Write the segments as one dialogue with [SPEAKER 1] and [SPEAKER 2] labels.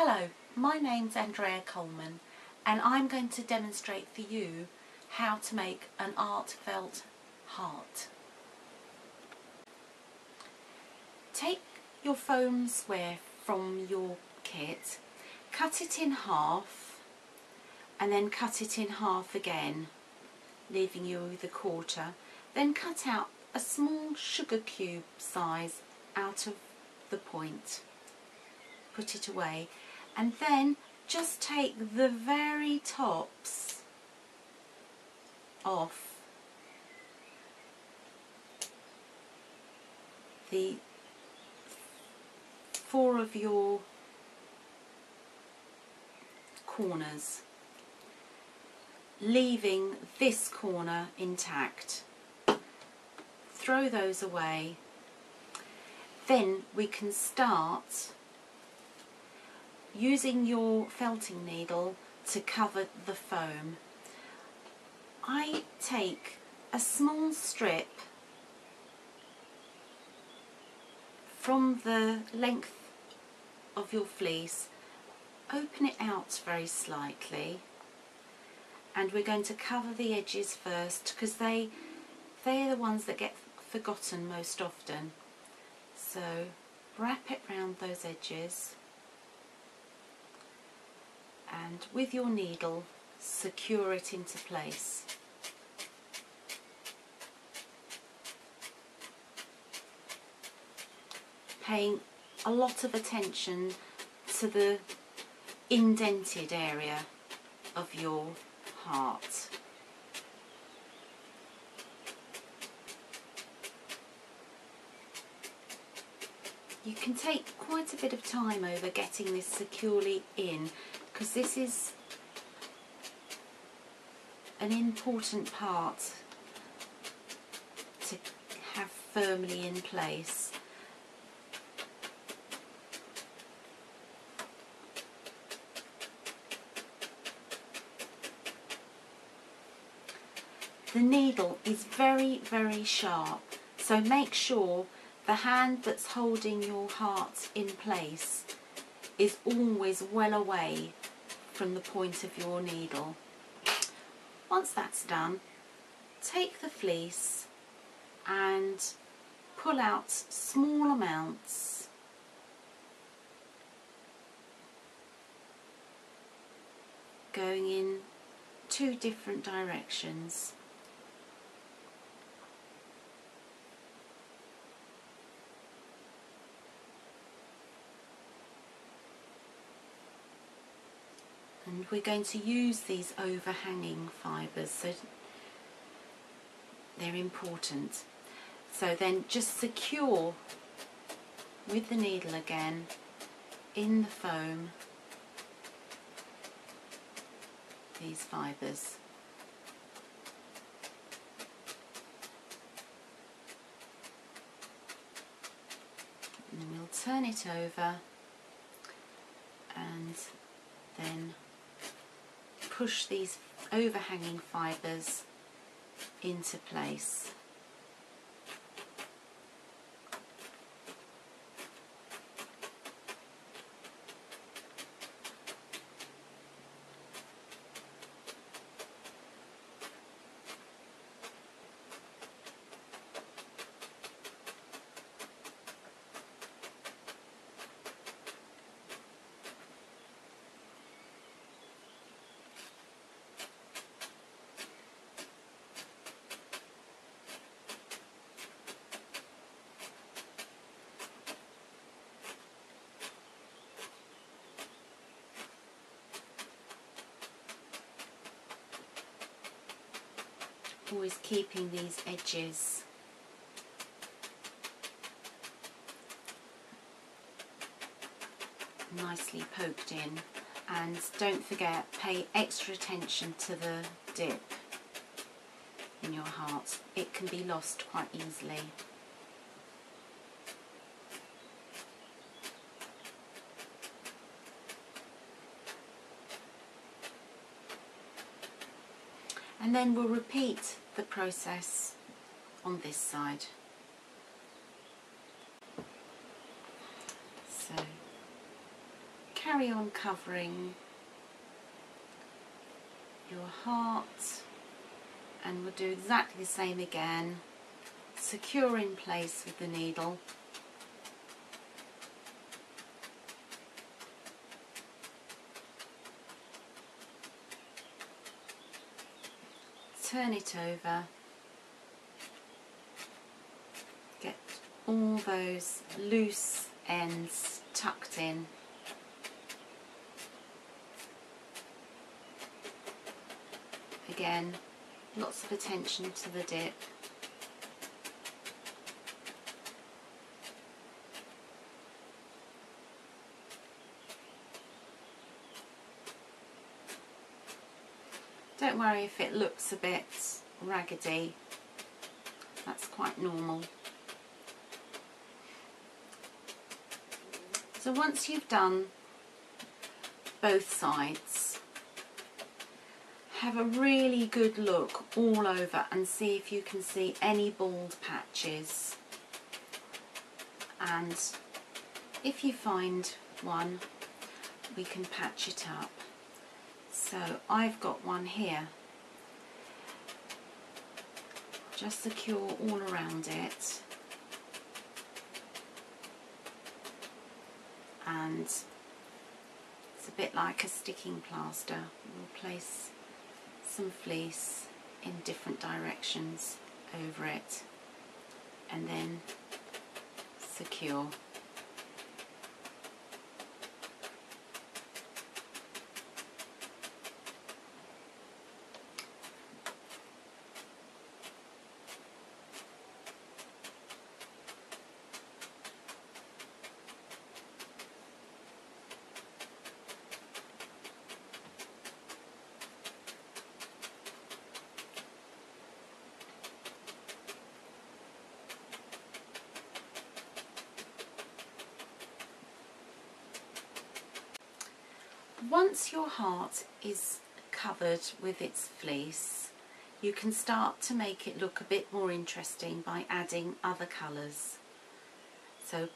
[SPEAKER 1] Hello, my name's Andrea Coleman and I'm going to demonstrate for you how to make an Artfelt heart. Take your foam square from your kit, cut it in half and then cut it in half again leaving you with a quarter. Then cut out a small sugar cube size out of the point. Put it away and then just take the very tops off the four of your corners leaving this corner intact. Throw those away. Then we can start using your felting needle to cover the foam. I take a small strip from the length of your fleece, open it out very slightly and we're going to cover the edges first because they they're the ones that get forgotten most often. So wrap it round those edges and with your needle secure it into place. Paying a lot of attention to the indented area of your heart. You can take quite a bit of time over getting this securely in because this is an important part to have firmly in place. The needle is very, very sharp, so make sure the hand that's holding your heart in place is always well away from the point of your needle. Once that's done, take the fleece and pull out small amounts going in two different directions. And we're going to use these overhanging fibres so they're important. So then just secure with the needle again in the foam these fibres. And we'll turn it over and then push these overhanging fibres into place. Always keeping these edges. Nicely poked in. And don't forget pay extra attention to the dip in your heart. It can be lost quite easily and then we'll repeat the process on this side. So carry on covering your heart and we'll do exactly the same again secure in place with the needle turn it over. Get all those loose ends tucked in. Again lots of attention to the dip don't worry if it looks a bit raggedy. That's quite normal. So once you've done both sides have a really good look all over and see if you can see any bald patches. And if you find one we can patch it up so I've got one here. Just secure all around it. And it's a bit like a sticking plaster. We'll place some fleece in different directions over it. And then secure. Heart is covered with its fleece, you can start to make it look a bit more interesting by adding other colours. So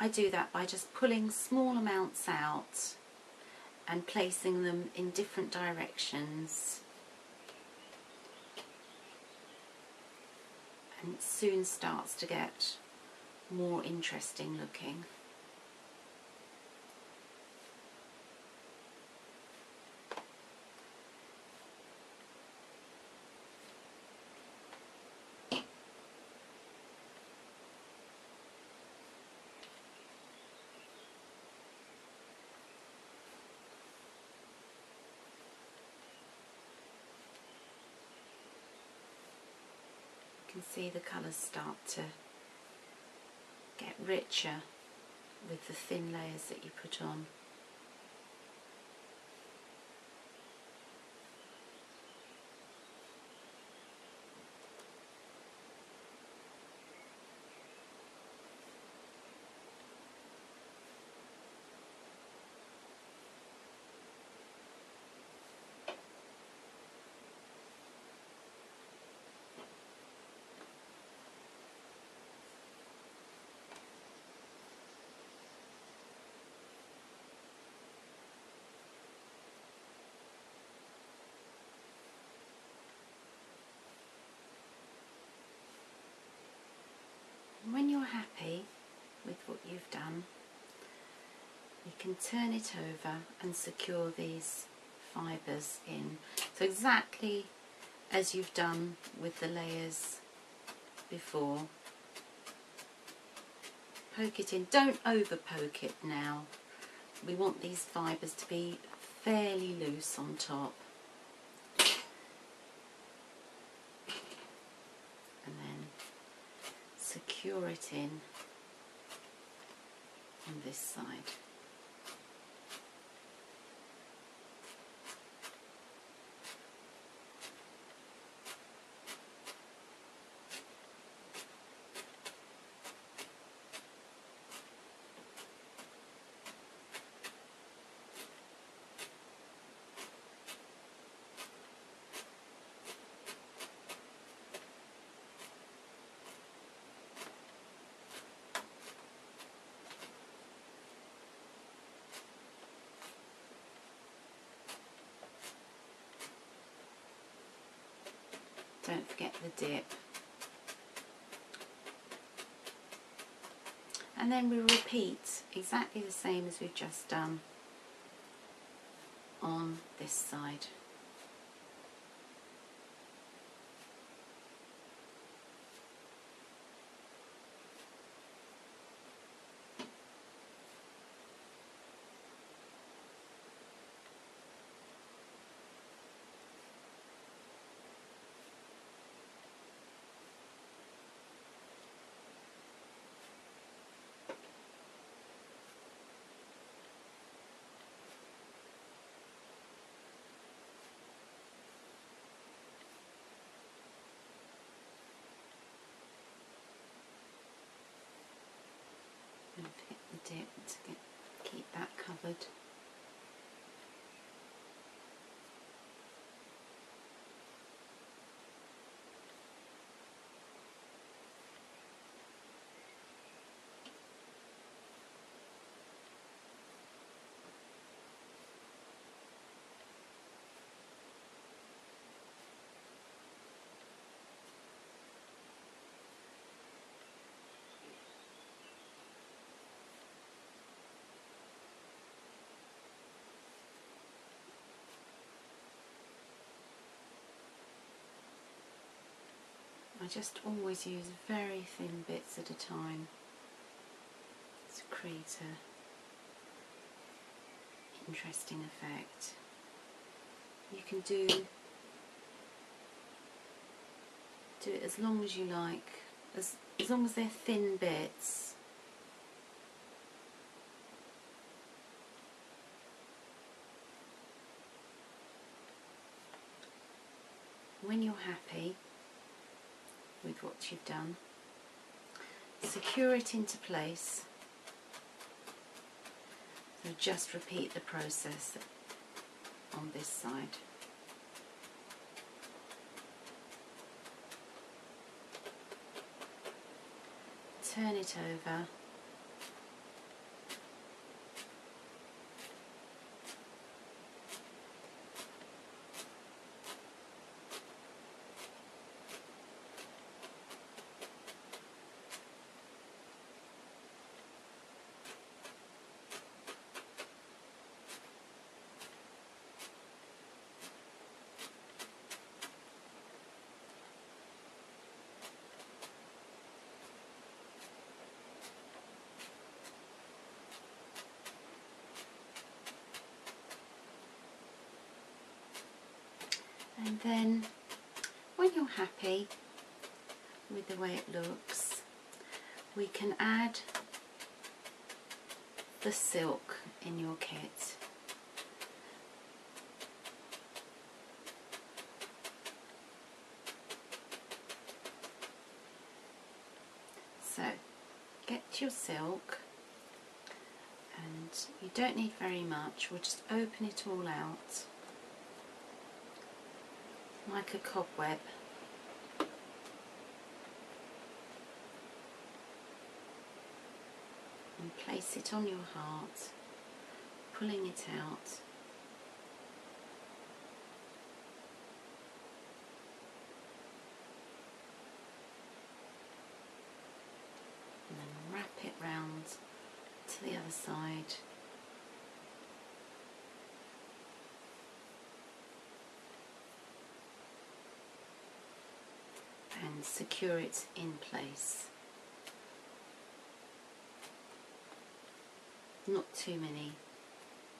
[SPEAKER 1] I do that by just pulling small amounts out and placing them in different directions. And it soon starts to get more interesting looking. See the colours start to get richer with the thin layers that you put on. when you're happy with what you've done, you can turn it over and secure these fibres in. So exactly as you've done with the layers before. Poke it in. Don't over poke it now. We want these fibres to be fairly loose on top. And then secure it in on this side. Don't forget the dip. And then we repeat exactly the same as we've just done on this side. and hit the dip to get, keep that I just always use very thin bits at a time to create an interesting effect. You can do do it as long as you like, as as long as they're thin bits. When you're happy, with what you've done. Secure it into place. So just repeat the process on this side. Turn it over and then when you're happy with the way it looks we can add the silk in your kit. So get your silk and you don't need very much. We'll just open it all out like a cobweb. And place it on your heart, pulling it out. And then wrap it round to the other side. and secure it in place. Not too many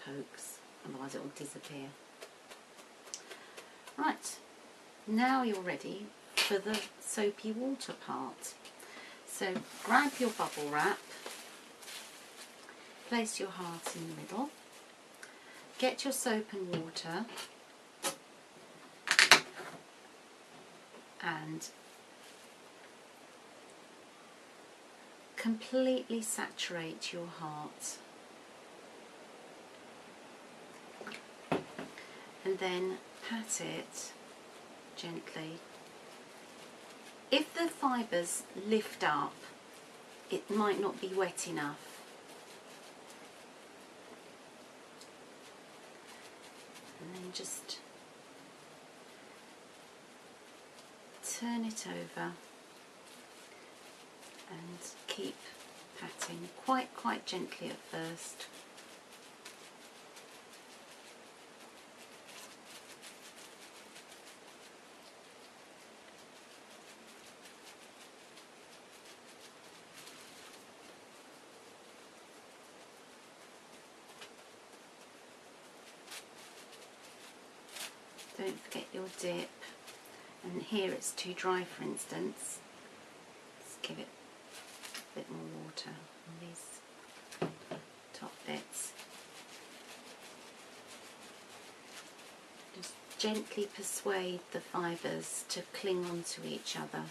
[SPEAKER 1] pokes, otherwise it will disappear. Right, now you're ready for the soapy water part. So grab your bubble wrap, place your heart in the middle, get your soap and water and completely saturate your heart. And then pat it gently. If the fibres lift up, it might not be wet enough. And then just turn it over and keep patting quite quite gently at first. Don't forget your dip. And here it's too dry for instance. Let's give it bit more water on these top bits. Just gently persuade the fibres to cling onto each other.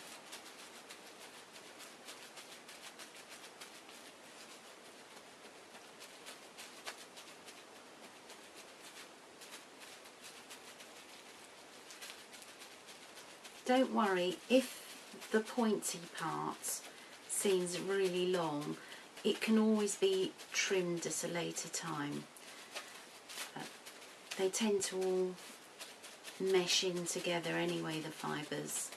[SPEAKER 1] Don't worry if the pointy part seems really long it can always be trimmed at a later time they tend to all mesh in together anyway the fibres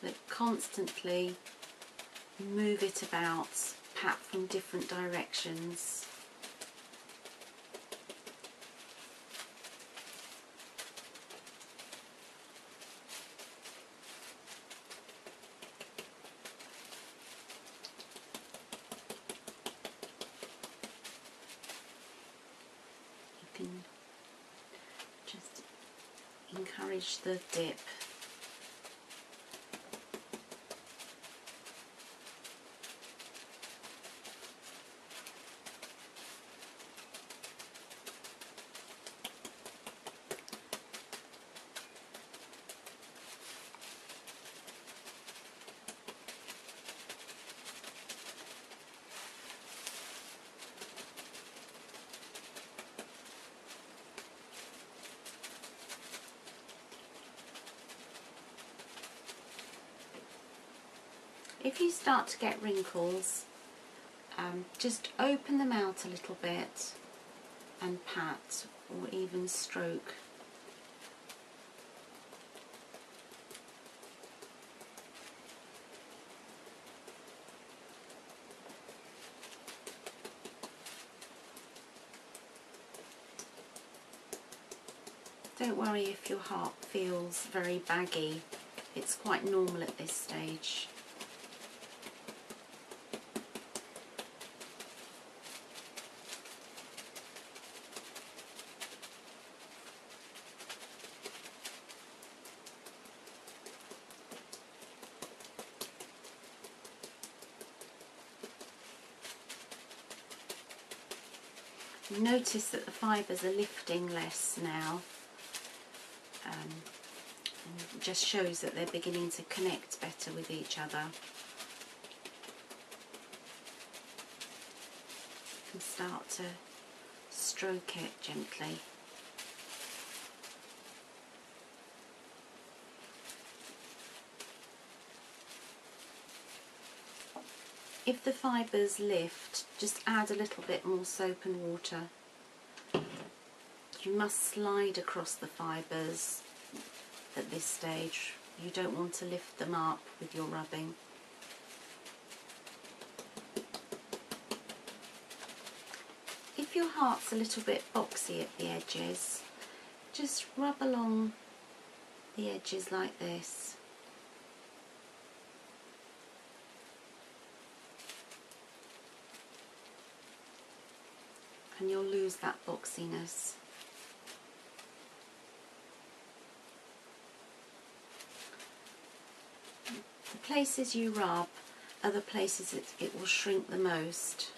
[SPEAKER 1] but constantly move it about pat from different directions. You can just the dip If you start to get wrinkles, um, just open them out a little bit and pat or even stroke. Don't worry if your heart feels very baggy, it's quite normal at this stage. Notice that the fibres are lifting less now. Um, it just shows that they're beginning to connect better with each other. And start to stroke it gently. If the fibres lift, just add a little bit more soap and water. You must slide across the fibres at this stage. You don't want to lift them up with your rubbing. If your heart's a little bit boxy at the edges, just rub along the edges like this. And you'll lose that boxiness. The places you rub are the places it, it will shrink the most.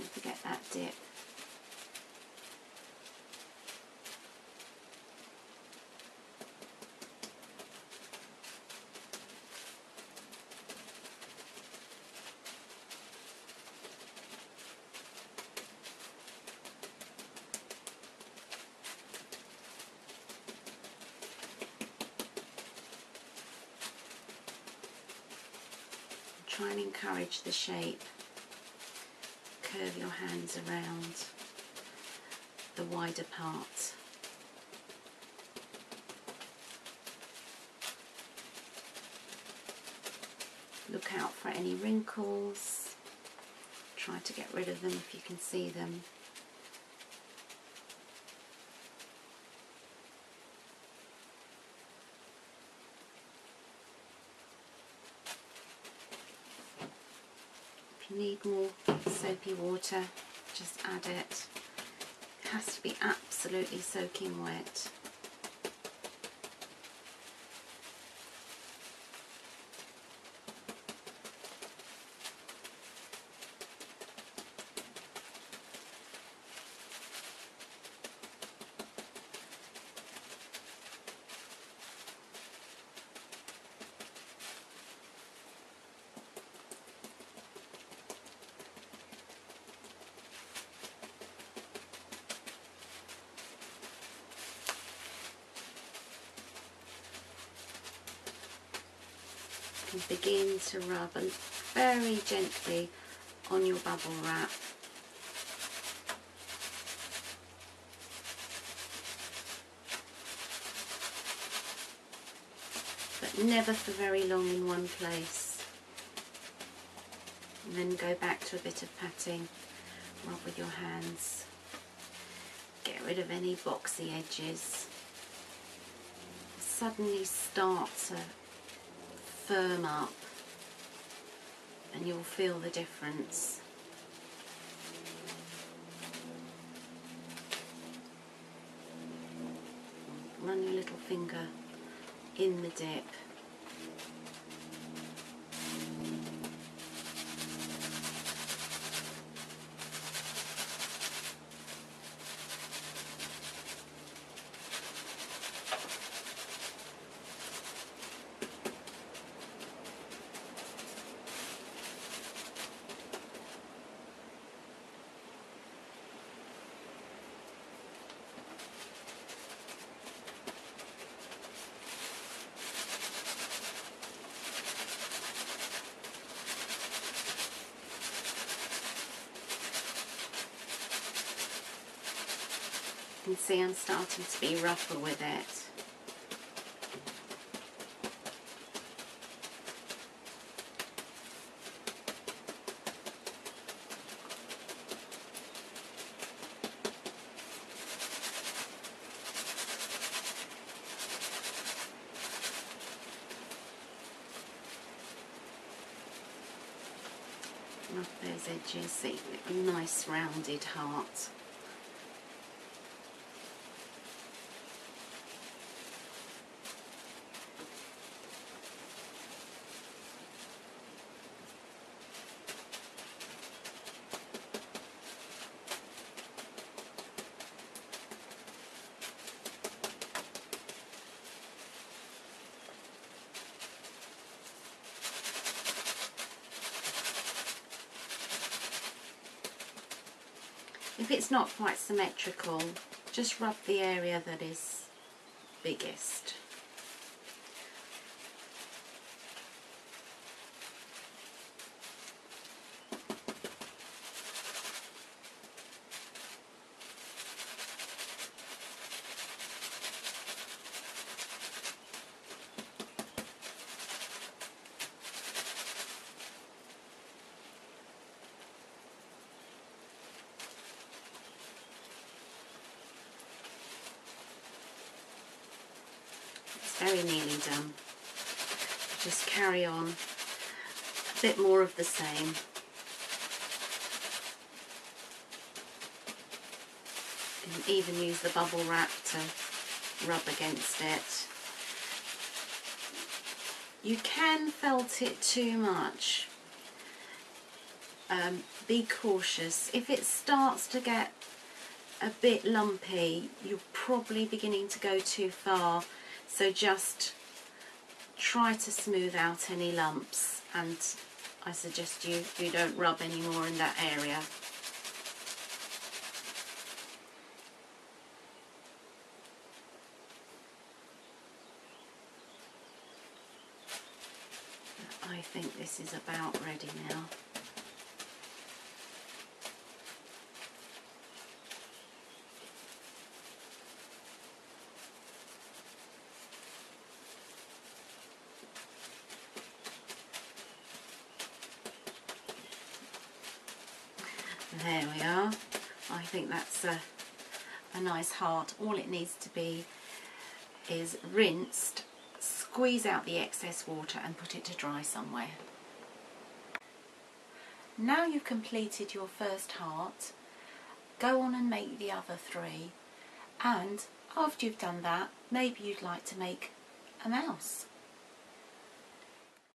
[SPEAKER 1] don't forget that dip. try and encourage the shape Curve your hands around the wider part. Look out for any wrinkles. Try to get rid of them if you can see them. Need more soapy water, just add it. It has to be absolutely soaking wet. Can begin to rub very gently on your bubble wrap. But never for very long in one place. And then go back to a bit of patting. Rub with your hands. Get rid of any boxy edges. Suddenly start to firm up and you'll feel the difference. Run your little finger in the dip see I'm starting to be rougher with it. Rub those edges, a nice rounded heart. If it's not quite symmetrical, just rub the area that is biggest. Very nearly done. Just carry on. A bit more of the same. You can even use the bubble wrap to rub against it. You can felt it too much. Um, be cautious. If it starts to get a bit lumpy, you're probably beginning to go too far so just try to smooth out any lumps and I suggest you, you don't rub anymore in that area. I think this is about ready now. There we are. I think that's a, a nice heart. All it needs to be is rinsed, squeeze out the excess water and put it to dry somewhere. Now you've completed your first heart, go on and make the other three and after you've done that maybe you'd like to make a mouse.